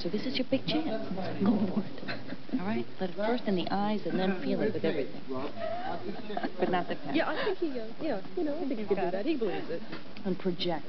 So this is your big chance. Go for it. All right? Let it first in the eyes and then feel it with everything. But not the pen. Yeah, I think he, uh, yeah, you know, I think he can do that. He believes it. And project.